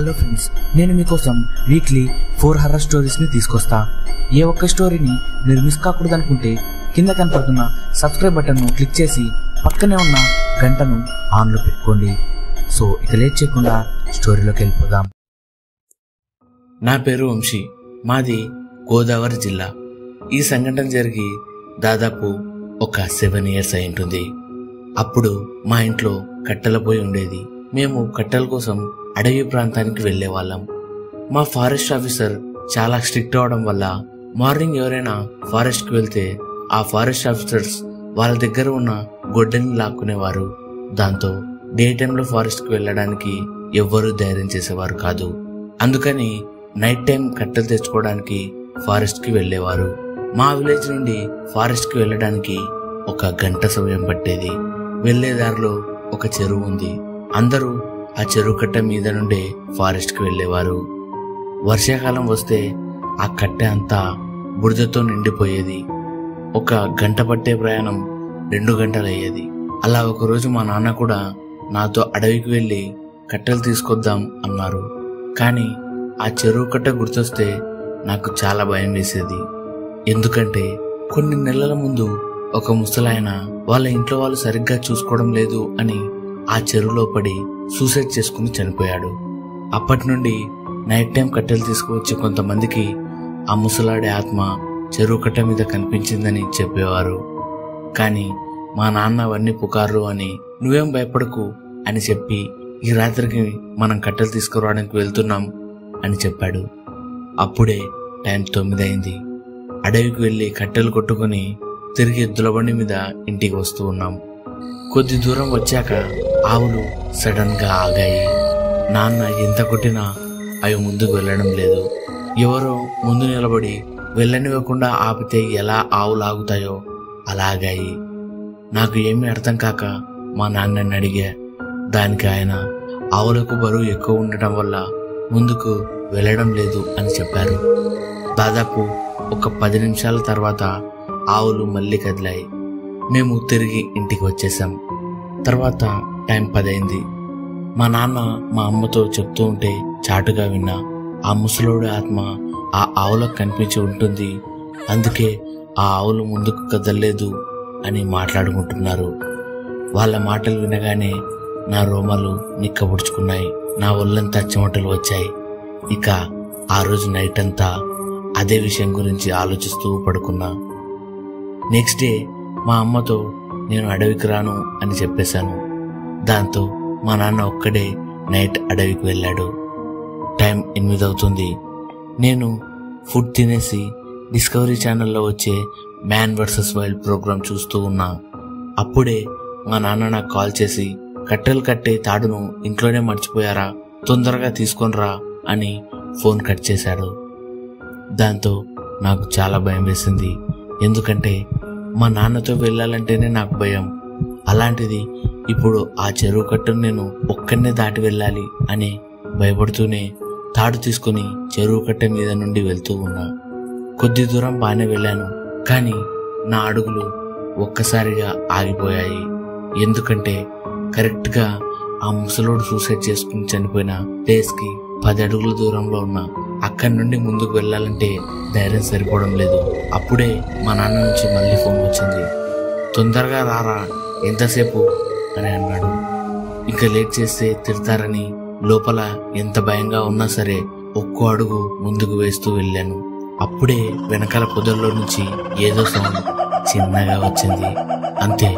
Hello friends నేను మీకోసం weekly four horror స్టోరీస్ని తీసుకొస్తా. ఏ ఒక్క స్టోరీని మీరు మిస్ కాకూడదు అనుకుంటే కింద కనపడుతున్న సబ్స్క్రైబ్ బటన్ను క్లిక్ చేసి పక్కనే ఉన్న గంటను ఆన్లో పెట్టుకోండి. సో ఇక లేట్ చేయకుండా స్టోరీలోకి వెళ్ళిపోదాం. నా పేరు వంశీ మాది గోదావరి జిల్లా. ఈ సంఘటన జరిగి దాదాపు ఒక సెవెన్ ఇయర్స్ అయి ఉంటుంది అప్పుడు మా ఇంట్లో కట్టెల పొయ్యి ఉండేది. మేము కట్టెల కోసం అడవి ప్రాంతానికి వెళ్ళే వాళ్ళం మా ఫారెస్ట్ ఆఫీసర్ చాలా స్ట్రిక్ట్ అవడం వల్ల మార్నింగ్ ఎవరైనా ఫారెస్ట్కి వెళ్తే ఆ ఫారెస్ట్ ఆఫీసర్స్ వాళ్ళ దగ్గర ఉన్న గొడ్డని లాక్కునేవారు. దాంతో డే టైంలో ఫారెస్ట్కి వెళ్ళడానికి ఎవ్వరూ ధైర్యం చేసేవారు కాదు. అందుకని నైట్ టైం కట్టెలు తెచ్చుకోవడానికి ఫారెస్ట్కి వెళ్ళేవారు మా విలేజ్ నుండి ఫారెస్ట్కి వెళ్ళడానికి ఒక గంట సమయం పట్టేది. వెళ్ళే దారిలో ఒక చెరువు ఉంది. అందరూ ఆ చెరువు కట్ట మీద నుండే ఫారెస్ట్ వెళ్ళేవారు. వెళ్ళేవారు వర్షాకాలం వస్తే ఆ కట్టె అంతా బురదతో నిండిపోయేది. ఒక గంట పట్టే ప్రయాణం రెండు గంటలు అయ్యేది అలా ఒకరోజు మా నాన్న కూడా నాతో అడవికి వెళ్ళి కట్టెలు తీసుకొద్దాం అన్నారు. కానీ ఆ చెరువు కట్ట గుర్తొస్తే నాకు చాలా భయం వేసేది. ఎందుకంటే కొన్ని నెలల ముందు ఒక ముసలాయన వాళ్ళ ఇంట్లో వాళ్ళు సరిగ్గా చూసుకోవడం లేదు అని ఆ చెరువులో పడి సూసైడ్ చేసుకుని చనిపోయాడు. అప్పటి నుండి నైట్ టైం కట్టెలు తీసుకువచ్చి కొంతమందికి ఆ ముసలాడి ఆత్మ చెరువు కట్ట మీద కనిపించిందని చెప్పేవారు. కానీ మా నాన్న అవన్నీ పుకార్లు అని నువ్వేం భయపడకు అని చెప్పి ఈ రాత్రికి మనం కట్టెలు తీసుకురావడానికి వెళ్తున్నాం అని చెప్పాడు. అప్పుడే టైం తొమ్మిది అయింది అడవికి వెళ్ళి కట్టెలు కొట్టుకుని తిరిగి ఎద్దుల బండి మీద ఇంటికి వస్తూ ఉన్నాం. కొద్ది దూరం వచ్చాక ఆవులు సడన్గా ఆగాయి. నాన్న ఎంత కొట్టినా అవి ముందుకు వెళ్ళడం లేదు. ఎవరో ముందు నిలబడి వెళ్ళనివ్వకుండా ఆపితే ఎలా ఆవులు ఆగుతాయో అలా ఆగాయి నాకు ఏమీ అర్థం కాక మా నాన్నని అడిగా. దానికి ఆయన ఆవులకు బరువు ఎక్కువ ఉండటం వల్ల ముందుకు వెళ్ళడం లేదు అని చెప్పారు. దాదాపు ఒక పది నిమిషాల తర్వాత ఆవులు మళ్ళీ కదిలాయి. మేము తిరిగి ఇంటికి వచ్చేసాం తర్వాత టైం పదైంది. మా నాన్న మా అమ్మతో చెప్తూ ఉంటే చాటుగా విన్నా. ఆ ముసలోడి ఆత్మ ఆ ఆవులకు కనిపించి ఉంటుంది. అందుకే ఆ ఆవులు ముందుకు కదలలేదు అని మాట్లాడుకుంటున్నారు. వాళ్ళ మాటలు వినగానే నా రోమాలు నిక్కబుడుచుకున్నాయి. నా ఒళ్ళంతా చెమటలు వచ్చాయి. ఇక ఆ రోజు నైట్ అంతా అదే విషయం గురించి ఆలోచిస్తూ పడుకున్నా. నెక్స్ట్ డే మా అమ్మతో నేను అడవికి రాను అని చెప్పేశాను. దాంతో మా నాన్న ఒక్కడే నైట్ అడవికి వెళ్ళాడు. టైం ఎనిమిది అవుతుంది. నేను ఫుడ్ తినేసి డిస్కవరీ ఛానల్లో వచ్చే మ్యాన్ వర్సెస్ వైల్డ్ ప్రోగ్రాం చూస్తూ ఉన్నా. అప్పుడే మా నాన్న నాకు కాల్ చేసి కట్టెలు కట్టే తాడును ఇంట్లోనే మర్చిపోయారా? తొందరగా తీసుకొనిరా అని ఫోన్ కట్ చేశాడు. దాంతో నాకు చాలా భయం వేసింది. ఎందుకంటే మా నాన్నతో వెళ్ళాలంటేనే నాకు భయం. అలాంటిది ఇప్పుడు ఆ చెరువు కట్టును నేను ఒక్కనే దాటి వెళ్ళాలి అని భయపడుతూనే తాడు తీసుకుని చెరువు కట్ట మీద నుండి వెళ్తూ ఉన్నా. కొద్ది దూరం బాగానే వెళ్ళాను కానీ నా అడుగులు ఒక్కసారిగా ఆగిపోయాయి. ఎందుకంటే కరెక్ట్గా ఆ ముసలోడు సూసైడ్ చేసుకుని చనిపోయిన ప్లేస్కి పది అడుగుల దూరంలో ఉన్న అక్కడి నుండి ముందుకు వెళ్ళాలంటే ధైర్యం సరిపోవడం లేదు. అప్పుడే మా నాన్న నుంచి మళ్ళీ ఫోన్ వచ్చింది. తొందరగా రారా ఎంతసేపు? అని అన్నాడు. ఇంకా లేట్ చేస్తే తిడతారని లోపల ఎంత భయంగా ఉన్నా సరే ఒక్కో అడుగు ముందుకు వేస్తూ వెళ్ళాను. అప్పుడే వెనకాల పొదల్లో నుంచి ఏదో సౌండ్ చిన్నగా వచ్చింది. అంతే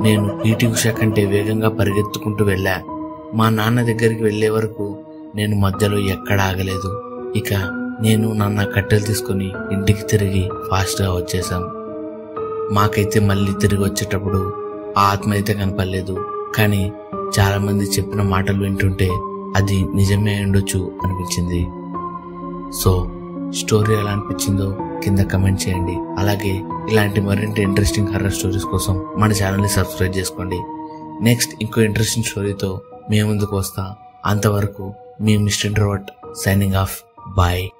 నేను పీటీ ఉష కంటే వేగంగా పరిగెత్తుకుంటూ వెళ్ళా. మా నాన్న దగ్గరికి వెళ్ళే వరకు నేను మధ్యలో ఎక్కడ ఆగలేదు. ఇక నేను నాన్న కట్టెలు తీసుకుని ఇంటికి తిరిగి ఫాస్ట్గా వచ్చేసాం మాకైతే మళ్ళీ తిరిగి వచ్చేటప్పుడు ఆ ఆత్మ అయితే కనపడలేదు. కానీ చాలామంది చెప్పిన మాటలు వింటుంటే అది నిజమే ఉండొచ్చు అనిపించింది. సో స్టోరీ ఎలా అనిపించిందో కింద కమెంట్ చేయండి. అలాగే ఇలాంటి మరింటి ఇంట్రెస్టింగ్ హర్రర్ స్టోరీస్ కోసం మన ఛానల్ని సబ్స్క్రైబ్ చేసుకోండి. నెక్స్ట్ ఇంకో ఇంట్రెస్టింగ్ స్టోరీతో మేము ముందుకు వస్తా. అంతవరకు మీ mister introvert signing off. baik.